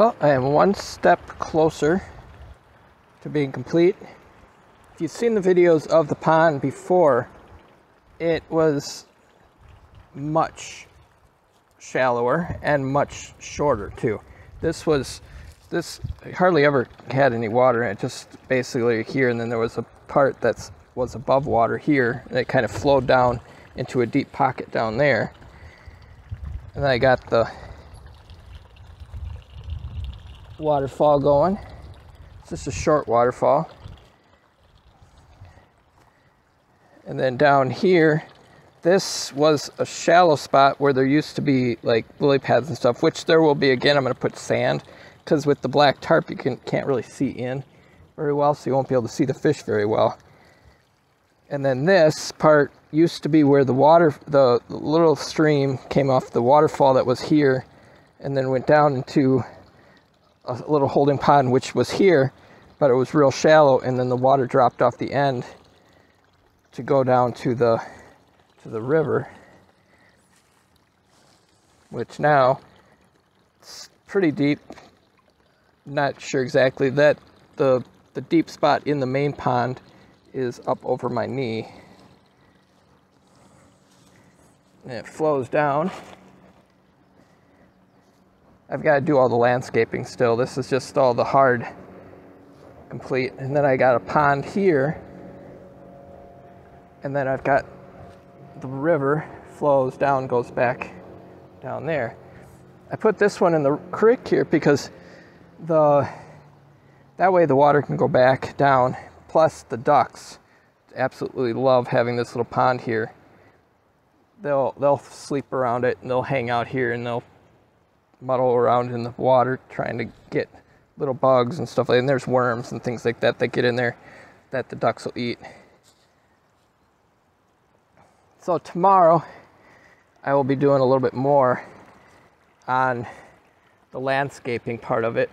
Well, I am one step closer to being complete. If you've seen the videos of the pond before, it was much shallower and much shorter too. This was, this hardly ever had any water in it, just basically here and then there was a part that was above water here and it kind of flowed down into a deep pocket down there. And then I got the waterfall going. It's just a short waterfall. And then down here, this was a shallow spot where there used to be like lily pads and stuff, which there will be again. I'm going to put sand because with the black tarp, you can, can't really see in very well, so you won't be able to see the fish very well. And then this part used to be where the water, the little stream came off the waterfall that was here and then went down into a little holding pond which was here but it was real shallow and then the water dropped off the end to go down to the to the river which now it's pretty deep. Not sure exactly that the the deep spot in the main pond is up over my knee. And it flows down I've got to do all the landscaping still. This is just all the hard complete. And then I got a pond here. And then I've got the river flows down, goes back down there. I put this one in the creek here because the that way the water can go back down. Plus the ducks absolutely love having this little pond here. They'll they'll sleep around it and they'll hang out here and they'll muddle around in the water trying to get little bugs and stuff like that. And there's worms and things like that that get in there that the ducks will eat. So tomorrow I will be doing a little bit more on the landscaping part of it,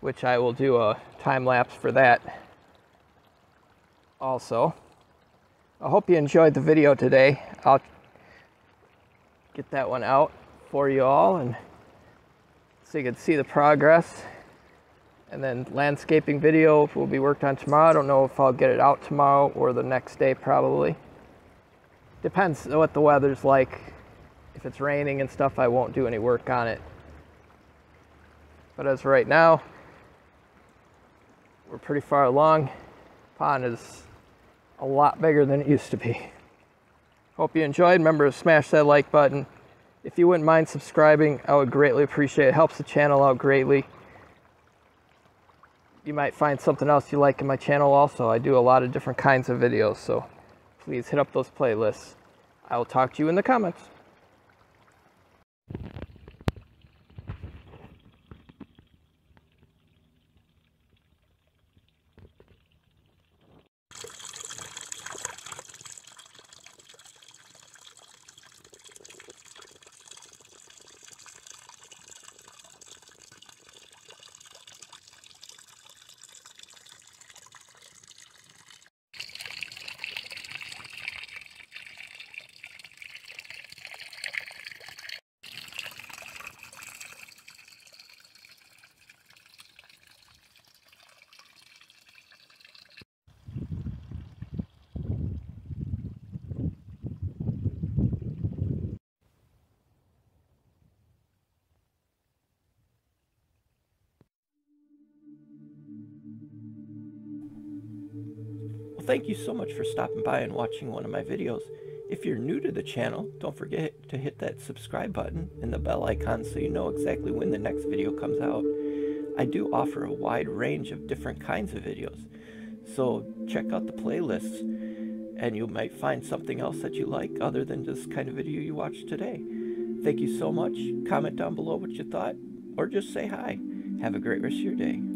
which I will do a time lapse for that also. I hope you enjoyed the video today. I'll get that one out for you all and so you can see the progress. And then landscaping video will be worked on tomorrow. I don't know if I'll get it out tomorrow or the next day probably. Depends what the weather's like. If it's raining and stuff, I won't do any work on it. But as right now, we're pretty far along. Pond is a lot bigger than it used to be. Hope you enjoyed. Remember to smash that like button. If you wouldn't mind subscribing, I would greatly appreciate it. It helps the channel out greatly. You might find something else you like in my channel also. I do a lot of different kinds of videos, so please hit up those playlists. I'll talk to you in the comments. Thank you so much for stopping by and watching one of my videos. If you're new to the channel, don't forget to hit that subscribe button and the bell icon so you know exactly when the next video comes out. I do offer a wide range of different kinds of videos, so check out the playlists and you might find something else that you like other than this kind of video you watched today. Thank you so much. Comment down below what you thought or just say hi. Have a great rest of your day.